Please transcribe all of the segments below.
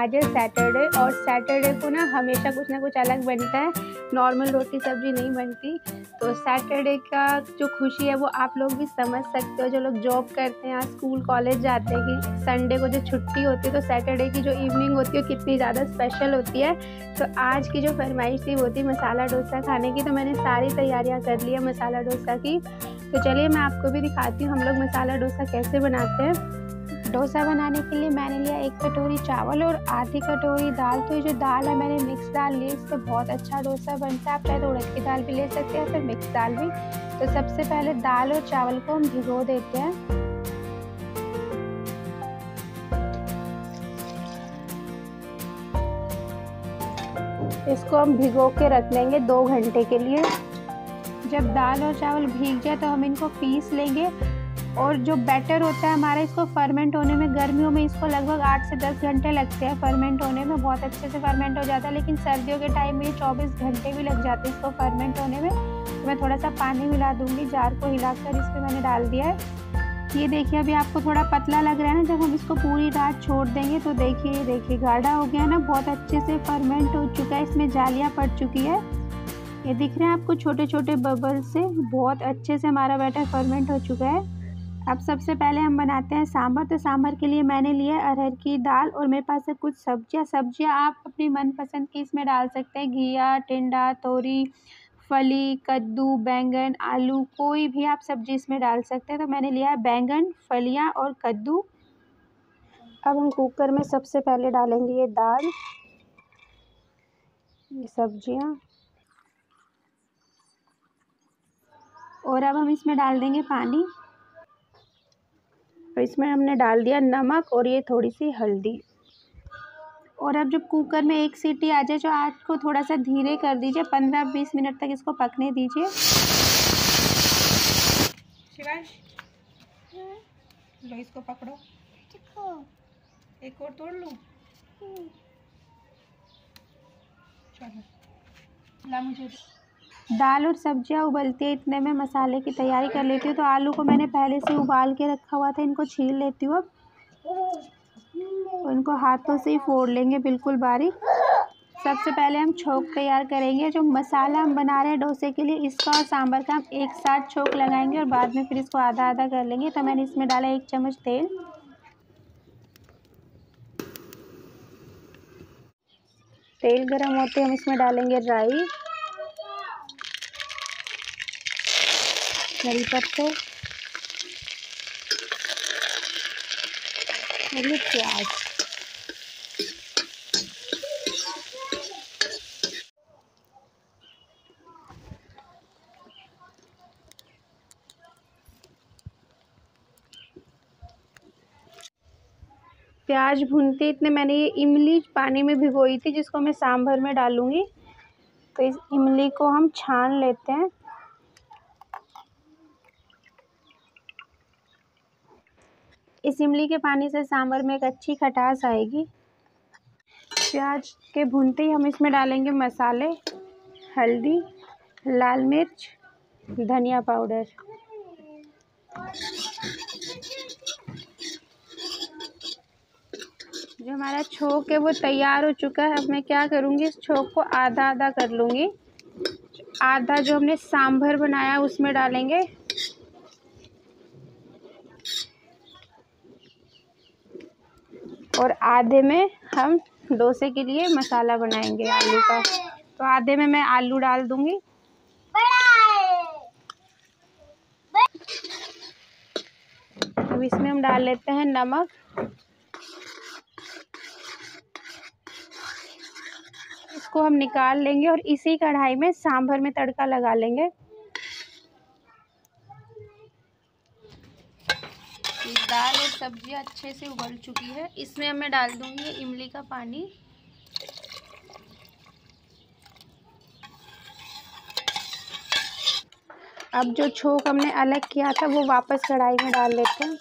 आज है सैटरडे और सैटरडे को ना हमेशा कुछ ना कुछ अलग बनता है। नॉर्मल रोटी सब्ज़ी नहीं बनती। तो सैटरडे का जो खुशी है वो आप लोग भी समझ सकते हो, जो लोग जॉब करते हैं स्कूल कॉलेज जाते हैं कि संडे को जो छुट्टी होती है तो सैटरडे की जो इवनिंग होती है कितनी ज़्यादा स्पेशल होती है। तो आज की जो फरमाइश थी वो थी मसाला डोसा खाने की। तो मैंने सारी तैयारियाँ कर ली है मसाला डोसा की। तो चलिए मैं आपको भी दिखाती हूँ हम लोग मसाला डोसा कैसे बनाते हैं। डोसा बनाने के लिए मैंने लिया एक कटोरी चावल और आधी कटोरी दाल। तो ये जो दाल है, मैंने मिक्स दाल ली, इससे बहुत अच्छा डोसा बनता है। आप चाहे तो उड़द की दाल भी ले सकते हैं फिर मिक्स दाल भी। तो सबसे पहले दाल और चावल को हम भिगो देते हैं। इसको हम भिगो के रख लेंगे दो घंटे के लिए। जब दाल और चावल भीग जाए तो हम इनको पीस लेंगे। और जो बैटर होता है हमारा, इसको फर्मेंट होने में, गर्मियों में इसको लगभग आठ से दस घंटे लगते हैं फर्मेंट होने में, बहुत अच्छे से फर्मेंट हो जाता है, लेकिन सर्दियों के टाइम में चौबीस घंटे भी लग जाते हैं इसको फर्मेंट होने में। तो मैं थोड़ा सा पानी मिला दूँगी, जार को हिलाकर इस मैंने डाल दिया है। ये देखिए, अभी आपको थोड़ा पतला लग रहा है ना, जब हम इसको पूरी रात छोड़ देंगे तो देखिए, ये देखिए, गाढ़ा हो गया ना, बहुत अच्छे से फर्मेंट हो चुका है, इसमें जालियाँ पड़ चुकी है। ये दिख रहे हैं आपको छोटे छोटे बबल से, बहुत अच्छे से हमारा बैटर फर्मेंट हो चुका है। अब सबसे पहले हम बनाते हैं सांभर। तो सांभर के लिए मैंने लिया है अरहर की दाल और मेरे पास है कुछ सब्ज़ियाँ। सब्ज़ियाँ आप अपनी मनपसंद की इसमें डाल सकते हैं। घिया, टिंडा, तोरी, फली, कद्दू, बैंगन, आलू, कोई भी आप सब्ज़ी इसमें डाल सकते हैं। तो मैंने लिया है बैंगन, फलियाँ और कद्दू। अब हम कुकर में सबसे पहले डालेंगे ये दाल, ये सब्ज़ियाँ। और अब हम इसमें डाल देंगे पानी। और इसमें हमने डाल दिया नमक और ये थोड़ी सी हल्दी। और अब जब कुकर में एक सीटी आ जाए जो आज को थोड़ा सा धीरे कर दीजिए पंद्रह बीस मिनट तक इसको पकने दीजिए। लो इसको पकड़ो। एक और तोड़ लूँ? हम्म। चलो। ला मुझे दाल और सब्ज़ियाँ उबलती है, इतने में मसाले की तैयारी कर लेती हूँ। तो आलू को मैंने पहले से उबाल के रखा हुआ था, इनको छील लेती हूँ अब। इनको हाथों से ही फोड़ लेंगे बिल्कुल बारीक। सबसे पहले हम छोंक तैयार करेंगे। जो मसाला हम बना रहे हैं डोसे के लिए, इसका और सांभर का हम एक साथ छोंक लगाएँगे और बाद में फिर इसको आधा आधा कर लेंगे। तो मैंने इसमें डाला एक चम्मच तेल। तेल गरम होते हम इसमें डालेंगे राई। करी पत्ते। प्याज। प्याज भूनते, इतने मैंने ये इमली पानी में भिगोई थी, जिसको मैं सांभर में डालूँगी। तो इस इमली को हम छान लेते हैं। इस इमली के पानी से सांभर में एक अच्छी खटास आएगी। प्याज के भूनते ही हम इसमें डालेंगे मसाले, हल्दी, लाल मिर्च, धनिया पाउडर। जो हमारा छोक है वो तैयार हो चुका है। अब मैं क्या करूँगी, इस छोक को आधा आधा कर लूँगी। आधा जो हमने सांभर बनाया उसमें डालेंगे। और आधे में हम डोसे के लिए मसाला बनाएँगे आलू का। तो आधे में मैं आलू डाल दूँगी। अब इसमें हम डाल लेते हैं नमक। इसको हम निकाल लेंगे और इसी कढ़ाई में सांभर में तड़का लगा लेंगे। दाल और सब्ज़ियाँ अच्छे से उबल चुकी है। इसमें अब मैं डाल दूँगी इमली का पानी। अब जो छोंक हमने अलग किया था, वो वापस कढ़ाई में डाल लेते हैं।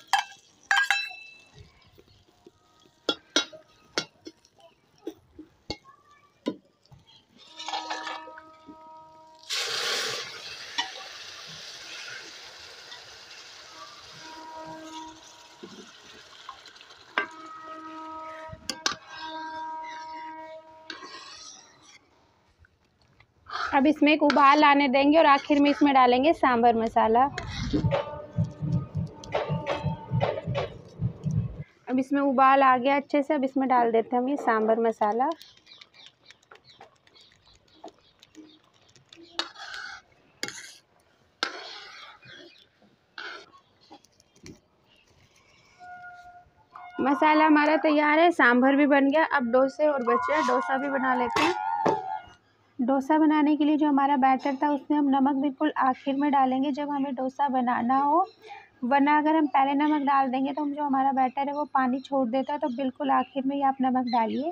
अब इसमें एक उबाल आने देंगे और आखिर में इसमें डालेंगे सांभर मसाला। अब इसमें उबाल आ गया अच्छे से, अब इसमें डाल देते हैं हम ये सांभर मसाला। मसाला हमारा तैयार है, सांभर भी बन गया। अब डोसे और बचे डोसा भी बना लेते हैं। डोसा बनाने के लिए जो हमारा बैटर था, उसमें हम नमक बिल्कुल आखिर में डालेंगे। जब हमें डोसा बनाना हो, वरना अगर हम पहले नमक डाल देंगे तो हम जो हमारा बैटर है, वो पानी छोड़ देता है तो बिल्कुल आखिर में ही आप नमक डालिए।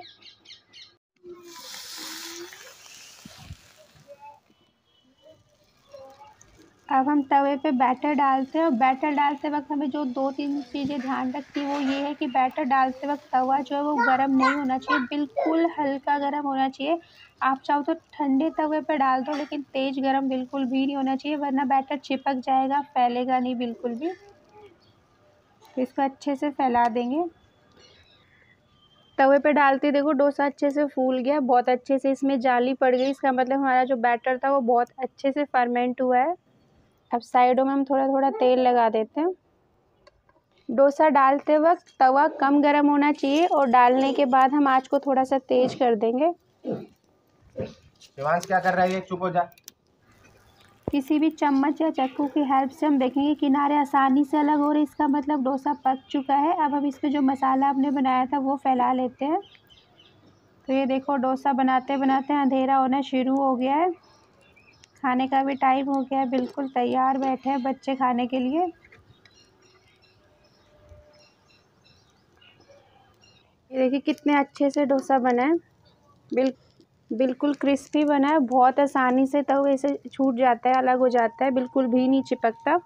अब हम तवे पे बैटर डालते हैं और बैटर डालते वक्त हमें जो दो तीन चीज़ें ध्यान रखती है, वो ये है कि बैटर डालते वक्त तवा जो है वो गर्म नहीं होना चाहिए, बिल्कुल हल्का गर्म होना चाहिए। आप चाहो तो ठंडे तवे पे डाल दो, लेकिन तेज़ गर्म बिल्कुल भी नहीं होना चाहिए, वरना बैटर चिपक जाएगा, फैलेगा नहीं बिल्कुल भी। तो इसको अच्छे से फैला देंगे। तवे पे डालते देखो डोसा अच्छे से फूल गया, बहुत अच्छे से इसमें जाली पड़ गई। इसका मतलब हमारा जो बैटर था वो बहुत अच्छे से फर्मेंट हुआ है। अब साइडों में हम थोड़ा थोड़ा तेल लगा देते हैं। डोसा डालते वक्त तवा कम गर्म होना चाहिए और डालने के बाद हम आँच को थोड़ा सा तेज कर देंगे। क्या कर रहा है चुप हो जा। किसी भी चम्मच या चक्कू की हेल्प से हम देखेंगे किनारे आसानी से अलग हो रहे इसका मतलब डोसा पक चुका है। अब हम इसमें जो मसाला आपने बनाया था वो फैला लेते हैं। तो ये देखो डोसा बनाते बनाते अंधेरा होना शुरू हो गया है। खाने का भी टाइम हो गया, बिल्कुल तैयार बैठे हैं बच्चे खाने के लिए। ये देखिए कितने अच्छे से डोसा बना है। बिल, बिल्कुल क्रिस्पी बना है, बहुत आसानी से तवे से छूट जाता है, अलग हो जाता है, बिल्कुल भी नहीं चिपकता।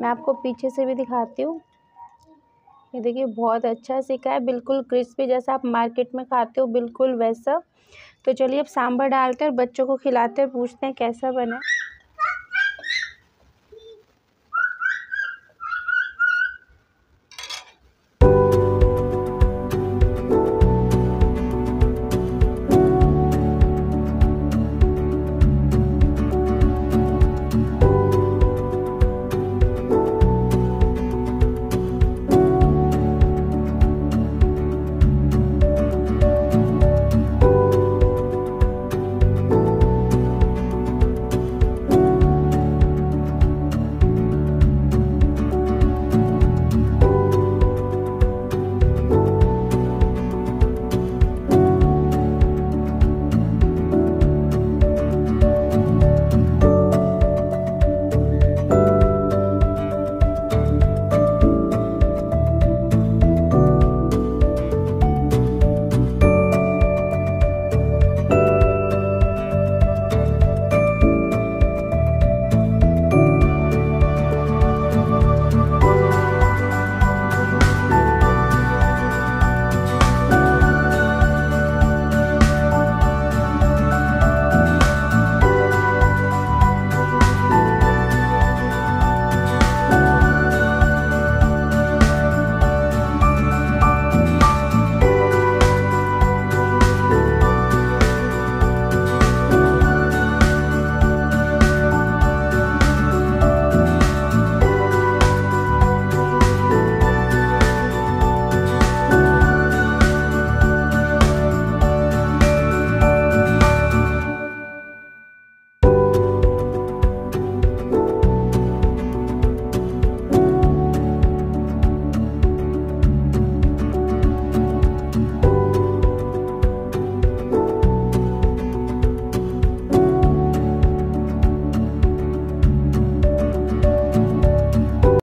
मैं आपको पीछे से भी दिखाती हूँ। ये देखिए, बहुत अच्छा सीखा है, बिल्कुल क्रिस्पी जैसा आप मार्केट में खाते हो, बिल्कुल वैसा। तो चलिए अब सांभर डालकर बच्चों को खिलाते हैं, पूछते हैं कैसा बना